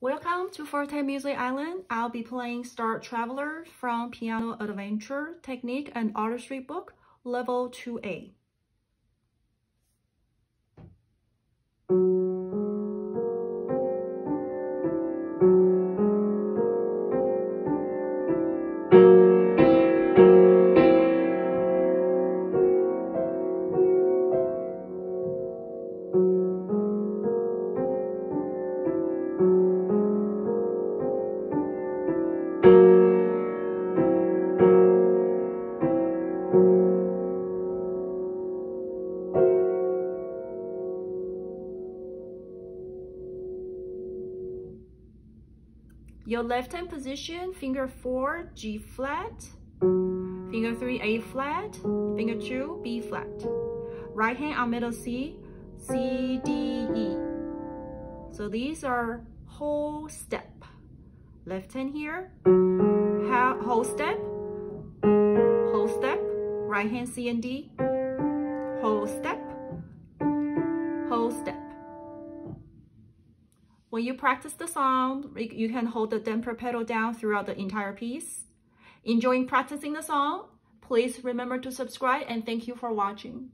Welcome to Forte Music Island. I'll be playing Star Traveler from Piano Adventure Technique and Artistry Book, Level 2A. Your left hand position, finger 4, G flat, finger 3, A flat, finger 2, B flat. Right hand on middle C, C, D, E. So these are whole step. Left hand here, whole step, whole step, right hand C and D, whole step, whole step. When you practice the song, you can hold the damper pedal down throughout the entire piece. Enjoying practicing the song? Please remember to subscribe and thank you for watching.